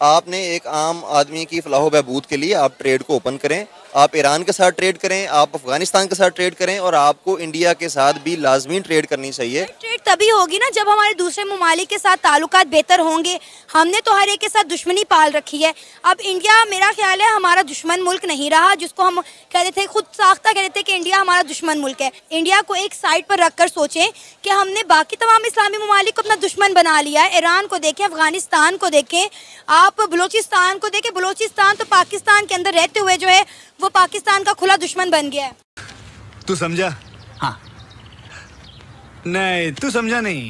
आपने एक आम आदमी की फलाह बहबूद के लिए आप ट्रेड को ओपन करें। आप ईरान के साथ ट्रेड करें, आप अफ़गानिस्तान के साथ ट्रेड करें और आपको इंडिया के साथ भी लाजमी ट्रेड करनी चाहिए। ट्रेड तभी होगी ना जब हमारे दूसरे ममालिक के साथ ताल्लुकात बेहतर होंगे। हमने तो हर एक के साथ दुश्मनी पाल रखी है। अब इंडिया मेरा ख्याल है हमारा दुश्मन मुल्क नहीं रहा, जिसको हम कहते थे, खुद साख्ता कहते थे कि इंडिया हमारा दुश्मन मुल्क है। इंडिया को एक साइड पर रख कर सोचें कि हमने बाकी तमाम इस्लामी ममालिक को अपना दुश्मन बना लिया है। ईरान को देखें, अफ़गानिस्तान को देखें, आप बलोचिस्तान को देखें। बलोचिस्तान तो पाकिस्तान के अंदर रहते हुए जो है वो पाकिस्तान का खुला दुश्मन बन गया है। तू समझा? हाँ। नहीं तू समझा नहीं।